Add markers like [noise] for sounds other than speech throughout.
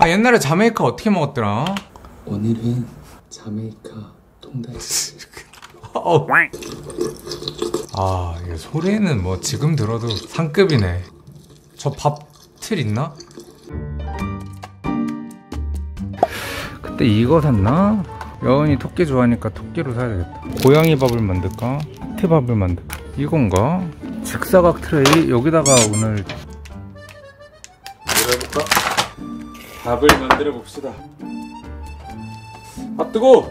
아 옛날에 자메이카 어떻게 먹었더라? 오늘은 자메이카 통닭 어. 아, 이 소리는 뭐 지금 들어도 상급이네. 저 밥 틀 있나? 그때 이거 샀나? 여은이 토끼 좋아하니까 토끼로 사야 되겠다. 고양이 밥을 만들까? 히트 밥을 만들까? 이건가? 직사각 트레이 여기다가 오늘 열어볼까? 밥을 만들어 봅시다. 아 뜨거!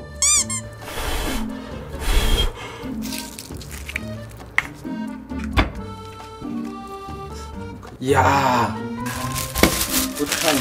이야 부탄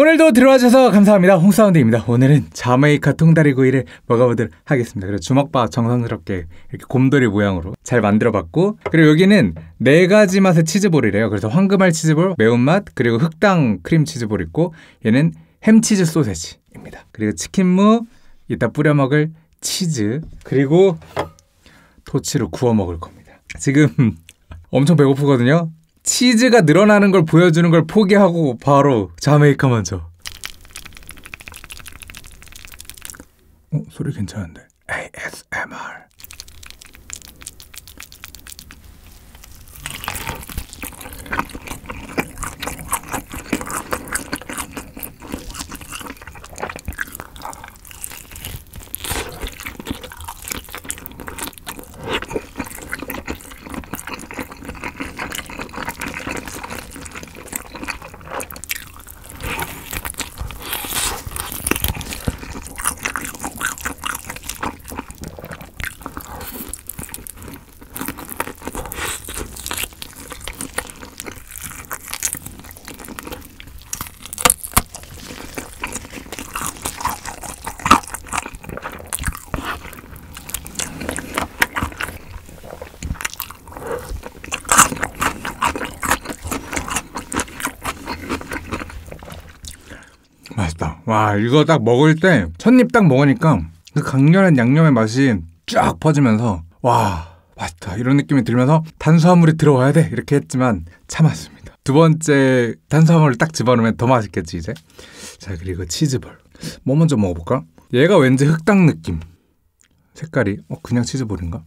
오늘도 들어와주셔서 감사합니다. 홍사운드입니다. 오늘은 자메이카 통다리 구이를 먹어보도록 하겠습니다. 그리고 주먹밥 정성스럽게 이렇게 곰돌이 모양으로 잘 만들어봤고 그리고 여기는 네 가지 맛의 치즈볼이래요. 그래서 황금알 치즈볼, 매운맛, 그리고 흑당 크림 치즈볼 있고 얘는 햄치즈 소세지입니다. 그리고 치킨무, 이따 뿌려 먹을 치즈, 그리고 토치로 구워 먹을 겁니다. 지금 [laughs] 엄청 배고프거든요. 치즈가 늘어나는 걸 보여주는 걸 포기하고 바로 자메이카 먼저. 어, 소리 괜찮은데. ASMR. 맛있다. 와, 이거 딱 먹을 때, 첫입 딱 먹으니까 그 강렬한 양념의 맛이 쫙 퍼지면서, 와, 맛있다. 이런 느낌이 들면서 탄수화물이 들어와야 돼. 이렇게 했지만 참았습니다. 두 번째 탄수화물을 딱 집어넣으면 더 맛있겠지, 이제. 자, 그리고 치즈볼. 뭐 먼저 먹어볼까? 얘가 왠지 흑당 느낌. 색깔이, 어, 그냥 치즈볼인가?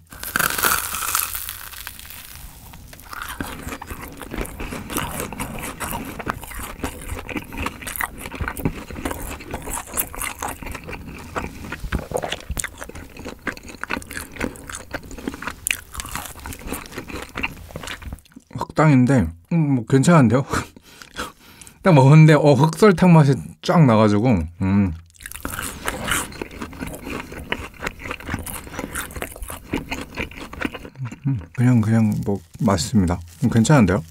흑당인데 음, 뭐 괜찮은데요? [laughs] 딱 먹었는데 어 흑설탕 맛이 쫙 나가지고 음. 음, 그냥 그냥 뭐 맛있습니다. 음, 괜찮은데요?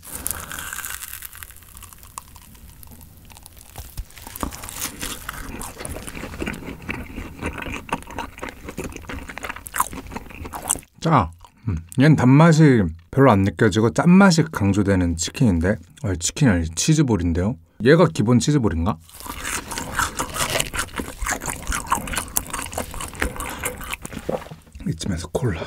짜. 음, 얘는 단맛이 별로 안 느껴지고 짠맛이 강조되는 치킨인데 아니 치킨이 아니 치즈볼인데요 얘가 기본 치즈볼인가? 이쯤에서 콜라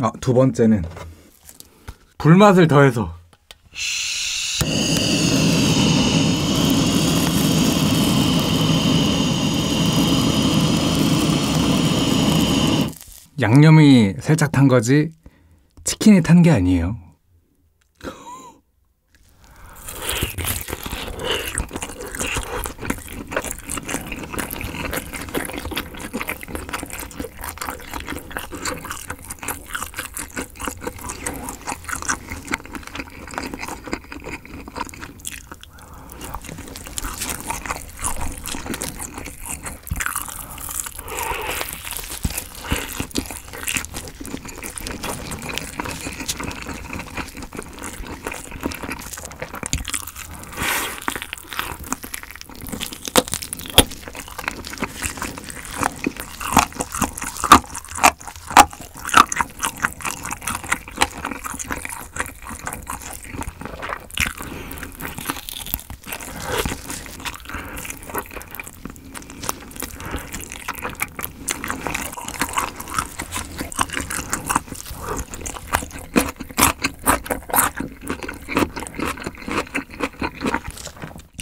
아, 두 번째는 불맛을 더해서 양념이 살짝 탄 거지 치킨이 탄 게 아니에요.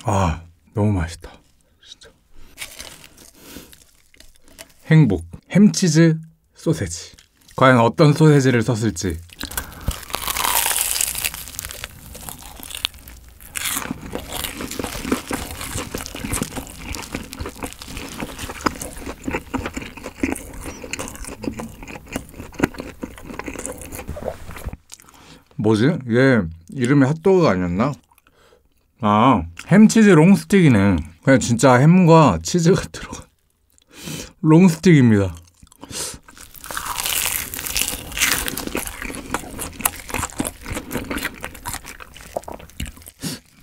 아, 너무 맛있다. 진짜. 행복. 햄치즈 소세지. 과연 어떤 소세지를 썼을지. 뭐지? 이게 이름이 핫도그가 아니었나? 아, 햄치즈 롱스틱이네. 그냥 진짜 햄과 치즈가 [laughs] 들어간 롱스틱입니다.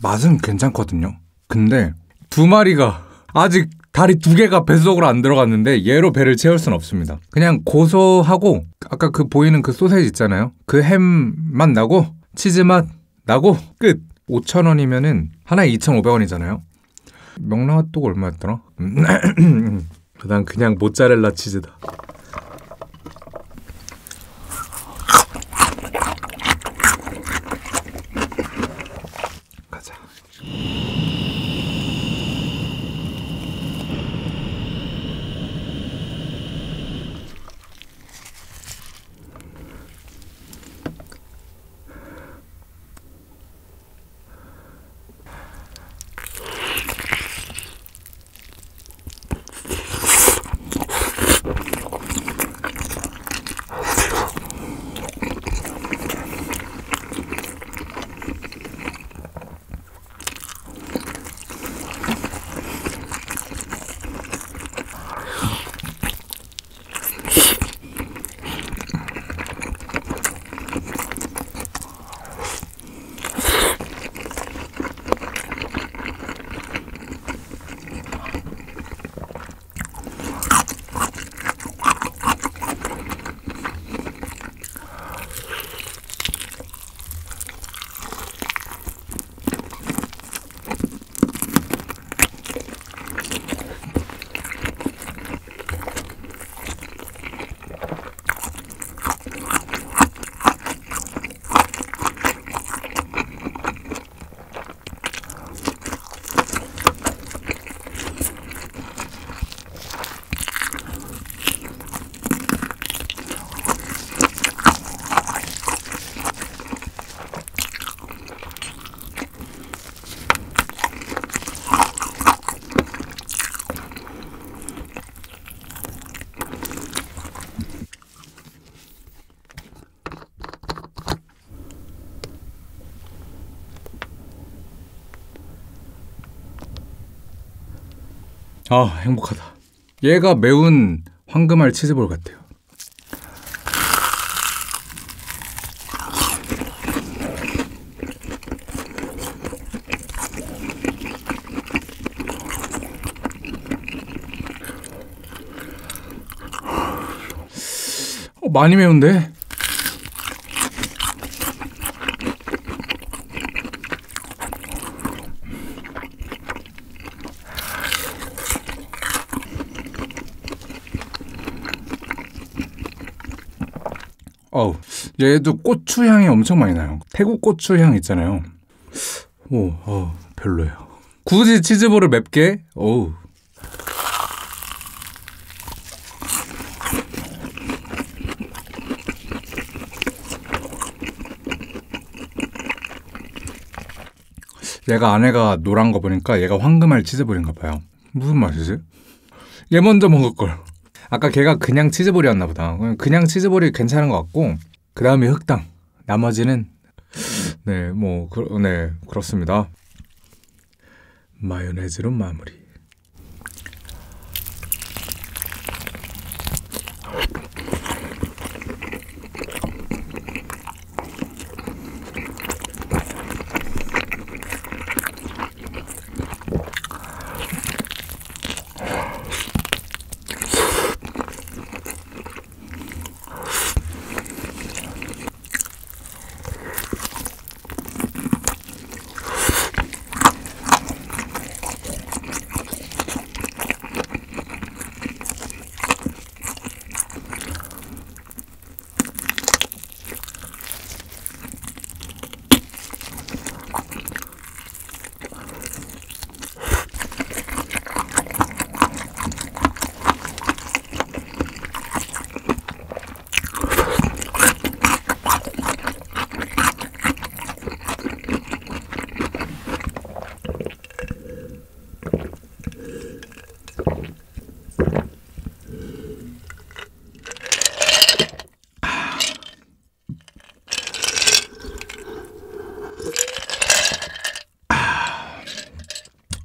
맛은 괜찮거든요. 근데 두 마리가 아직 다리 두 개가 뱃속으로 안 들어갔는데 얘로 배를 채울 순 없습니다. 그냥 고소하고 아까 그 보이는 그 소세지 있잖아요. 그 햄 맛 나고 치즈 맛 나고 끝. 5,000원이면은 하나에 2,500원이잖아요. 명랑 핫도그 얼마였더라? [clears throat] 난 그냥 모짜렐라 치즈다. 아, 행복하다. 얘가 매운 황금알 치즈볼 같아요. 어, 많이 매운데? 어우, 얘도 고추 향이 엄청 많이 나요. 태국 고추 향 있잖아요. 오, 어, 별로예요. 굳이 치즈볼을 맵게? 어우. 얘가 안에가 노란 거 보니까 얘가 황금알 치즈볼인가 봐요. 무슨 맛이지? 얘 먼저 먹을 걸. 아까 걔가 그냥 치즈볼이었나 보다. 그냥 치즈볼이 괜찮은 것 같고 그 다음에 흑당. 나머지는 네, 뭐, 그, 네, 그렇습니다. 마요네즈로 마무리.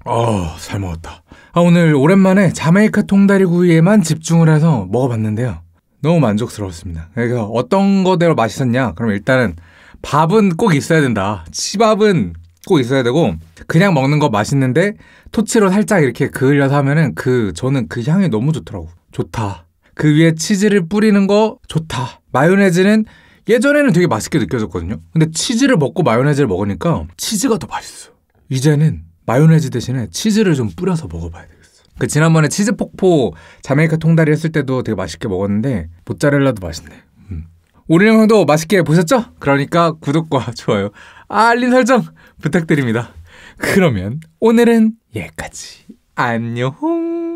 어, 잘 먹었다. 아, 오늘 오랜만에 자메이카 통다리구이에만 집중을 해서 먹어봤는데요. 너무 만족스러웠습니다. 그래서 어떤 거대로 맛있었냐? 그럼 일단은 밥은 꼭 있어야 된다. 치밥은 꼭 있어야 되고 그냥 먹는 거 맛있는데 토치로 살짝 이렇게 그을려서 하면은 그 저는 그 향이 너무 좋더라고. 좋다. 그 위에 치즈를 뿌리는 거 좋다. 마요네즈는 예전에는 되게 맛있게 느껴졌거든요. 근데 치즈를 먹고 마요네즈를 먹으니까 치즈가 더 맛있어. 이제는 마요네즈 대신에 치즈를 좀 뿌려서 먹어봐야 되겠어. 그 지난번에 치즈 폭포 자메이카 통다리 했을 때도 되게 맛있게 먹었는데 모짜렐라도 맛있네. 음. 우리 형도 맛있게 보셨죠? 그러니까 구독과 [laughs] 좋아요, 알림 설정 부탁드립니다. 그러면 오늘은 여기까지. 안녕.